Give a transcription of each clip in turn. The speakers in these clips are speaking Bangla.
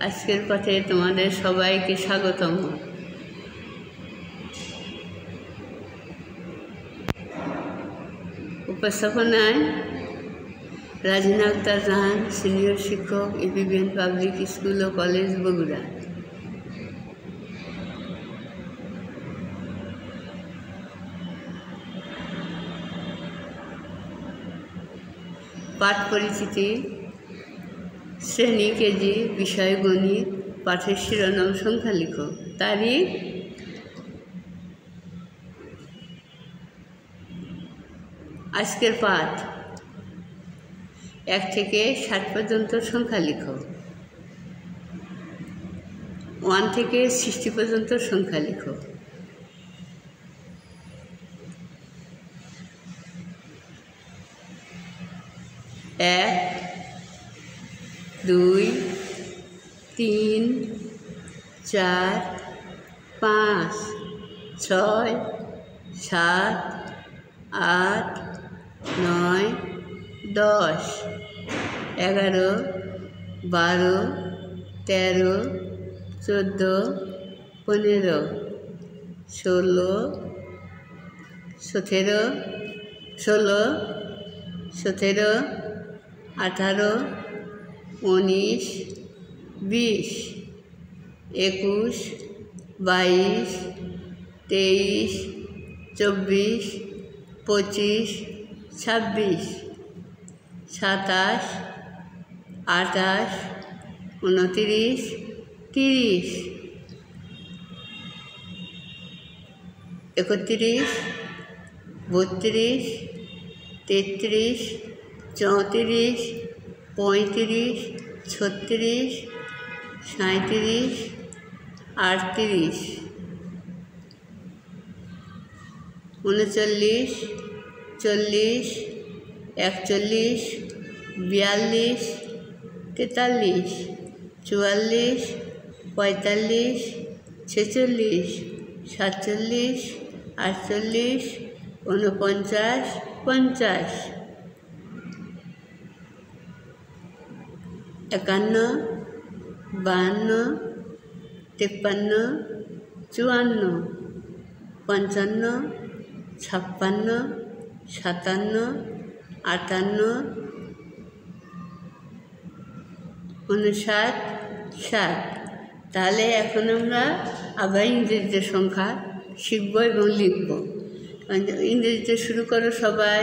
আজকের পথে তোমাদের সবাইকে স্বাগতম। উপস্থাপনায় রাজিনা আক্তার জাহান, সিনিয়র শিক্ষক এবিবিএন পাবলিক স্কুল ও কলেজ বগুড়া। পাঠ পরিচিতি শ্রেণি কেজি বিষয় গণিত পাঠের শিরোনাম সংখ্যা লিখো। তারিখ? আজকের পাঠ। এক থেকে ষাট পর্যন্ত সংখ্যা লিখো। ওয়ান থেকে সিক্সটি পর্যন্ত সংখ্যা লিখো। এক দুই, তিন, চার, পাঁচ, ছয়, সাত, আট, নয়, দশ, এগারো, বারো, তেরো, চোদ্দ, পনেরো, ষোলো, সতেরো ষোলো, সতেরো, আঠারো উনিশ, বিশ, একুশ, বাইশ, তেইশ, চব্বিশ, পঁচিশ, ছাব্বিশ, সাতাশ, আঠাশ, উনতিরিশ, তিরিশ, একত্রিশ, বত্রিশ, তেত্রিশ, চৌত্রিশ পঁয়ত্রিশ, ছত্রিশ সাঁত্রিশ আটত্রিশ, উনচল্লিশ, চল্লিশ, একচল্লিশ, বিয়াল্লিশ, তেতাল্লিশ, চুয়াল্লিশ, পঁয়তাল্লিশ, ছেচল্লিশ, সাতচল্লিশ, আটচল্লিশ, ঊনপঞ্চাশ, পঞ্চাশ। একান্ন বাহান্ন তেপ্পান্ন চুয়ান্ন পঞ্চান্ন ছাপ্পান্ন সাতান্ন আটান্ন উনষাট ষাট তাহলে এখন আমরা আবার ইংরেজিতে সংখ্যা শিখব এবং লিখব। ইংরেজিতে শুরু করো সবাই।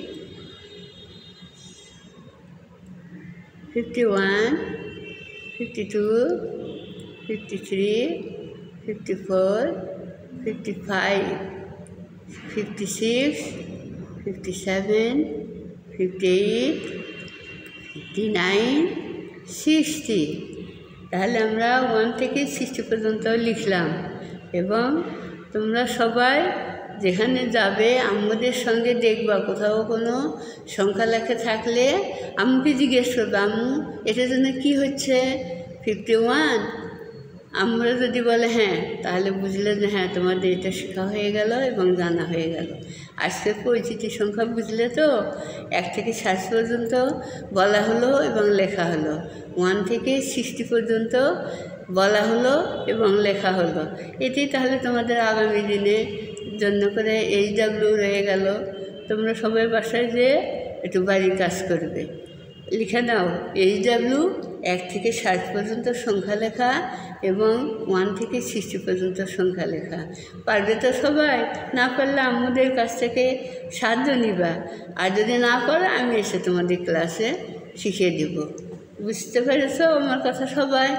51, 52, 53, 54, 55, 56, 57, 58, 59, 60 তাহলে আমরা ওয়ান থেকে সিক্সটি পর্যন্ত লিখলাম এবং তোমরা সবাই যেখানে যাবে আম্মুদের সঙ্গে দেখবা। কোথাও কোনো সংখ্যা লেখা থাকলে আম্মুকে জিজ্ঞেস করবে, আম্মু এটার জন্য কী হচ্ছে? Fifty one. আমরা যদি বলে হ্যাঁ তাহলে বুঝলে যে হ্যাঁ তোমাদের এটা শেখা হয়ে গেল এবং জানা হয়ে গেল। আজকের পরিচিতি সংখ্যা বুঝলে তো, এক থেকে ষাট পর্যন্ত বলা হলো এবং লেখা হলো। ওয়ান থেকে সিক্সটি পর্যন্ত বলা হলো এবং লেখা হলো। এটি তাহলে তোমাদের আগামী দিনে জন্য করে ডাব্লিউ রয়ে গেল। তোমরা সবাই বাসায় যেয়ে একটু বাড়ির কাজ করবে। লিখে নাও এইচ ডাব্লিউ এক থেকে ষাট পর্যন্ত সংখ্যা লেখা এবং ওয়ান থেকে সিক্সটি পর্যন্ত সংখ্যা লেখা। পারবে তো সবাই? না পারলে আমাদের কাছ থেকে সাহায্য নিবা। আর যদি না পারো, আমি এসে তোমাদের ক্লাসে শিখিয়ে দেব। বুঝতে পেরেছ আমার কথা সবাই?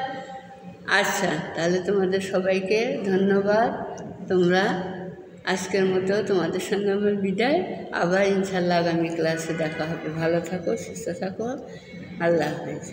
আচ্ছা তাহলে তোমাদের সবাইকে ধন্যবাদ। তোমরা আজকের মতো তোমাদের সঙ্গে আমার বিদায়। আবার ইনশাল্লাহ আগামী ক্লাসে দেখা হবে। ভালো থাকো, সুস্থ থাকো। আল্লাহ হাফেজ।